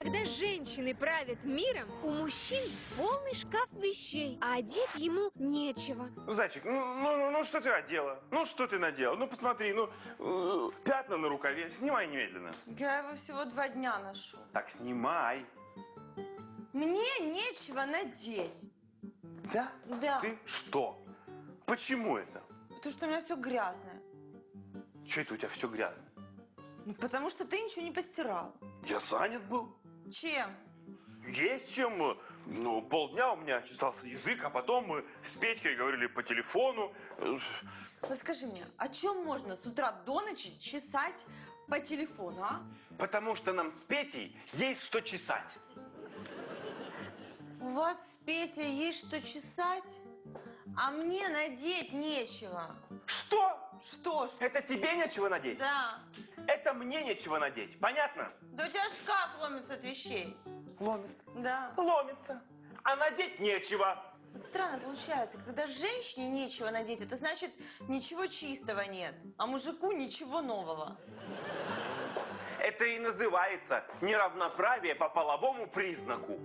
Когда женщины правят миром, у мужчин полный шкаф вещей, а одеть ему нечего. Ну, зайчик, ну, ну, ну, ну, что ты одела? Ну, что ты надела? Ну, посмотри, ну, э, пятна на рукаве. Снимай немедленно. Я его всего два дня ношу. Так, снимай. Мне нечего надеть. Да? Да. Ты что? Почему это? Потому что у меня все грязное. Что это у тебя все грязно? Ну, потому что ты ничего не постирал. Я занят был. Чем? Есть чем. Ну, полдня у меня чесался язык, а потом мы с Петькой говорили по телефону. Ну скажи мне, о чем можно с утра до ночи чесать по телефону, а? Потому что нам с Петей есть что чесать. У вас с Петей есть что чесать, а мне надеть нечего. Что? Что ж? Это тебе нечего надеть? Да. Это мне нечего надеть. Понятно? Да у тебя шкаф ломится от вещей. Ломится. Да. Ломится. А надеть нечего. Странно получается, когда женщине нечего надеть, это значит ничего чистого нет, а мужику ничего нового. Это и называется неравноправие по половому признаку.